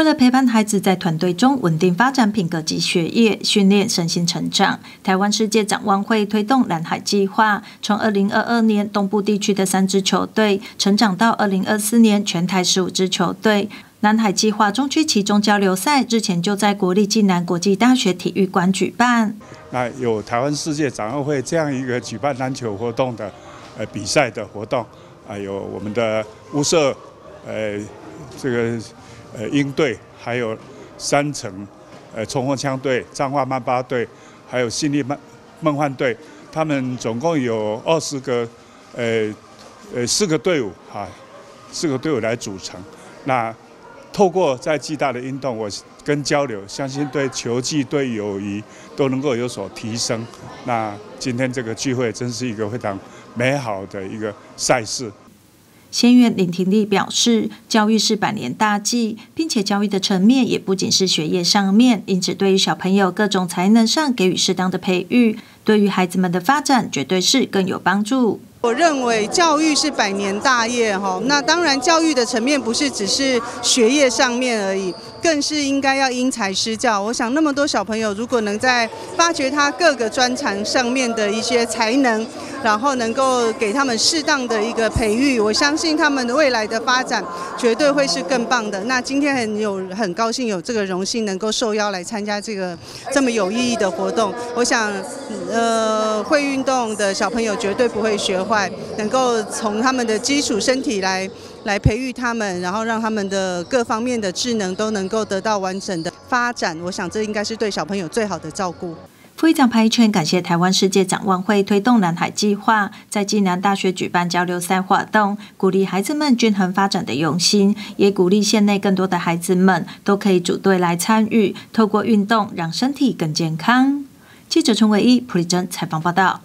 为了陪伴孩子在团队中稳定发展品格及学业，训练身心成长，台湾世界展望会推动蓝海计划，从二零二二年东部地区的三支球队，成长到二零二四年全台十五支球队。南海计划中区其中交流赛日前就在国立暨南国际大学体育馆举办。那有台湾世界展望会这样一个举办篮球活动的呃比赛的活动，啊有我们的乌社呃这个。呃，鹰队还有三层，呃，冲锋枪队、彰化曼巴队，还有新力梦梦幻队，他们总共有二十个，呃，呃，四个队伍哈，四个队伍来组成。那透过在巨大的运动，我跟交流，相信对球技、对友谊都能够有所提升。那今天这个聚会真是一个非常美好的一个赛事。先院林廷利表示，教育是百年大计，并且教育的层面也不仅是学业上面，因此对于小朋友各种才能上给予适当的培育，对于孩子们的发展绝对是更有帮助。我认为教育是百年大业哈，那当然教育的层面不是只是学业上面而已，更是应该要因材施教。我想那么多小朋友，如果能在发掘他各个专长上面的一些才能，然后能够给他们适当的一个培育，我相信他们的未来的发展绝对会是更棒的。那今天很有很高兴有这个荣幸能够受邀来参加这个这么有意义的活动。我想，呃，会运动的小朋友绝对不会学坏。能够从他们的基础身体来来培育他们，然后让他们的各方面的智能都能够得到完整的发展。我想这应该是对小朋友最好的照顾。副议长潘一圈感谢台湾世界展望会推动南海计划，在暨南大学举办交流赛活动，鼓励孩子们均衡发展的用心，也鼓励县内更多的孩子们都可以组队来参与，透过运动让身体更健康。记者陈伟一普利珍采访报道。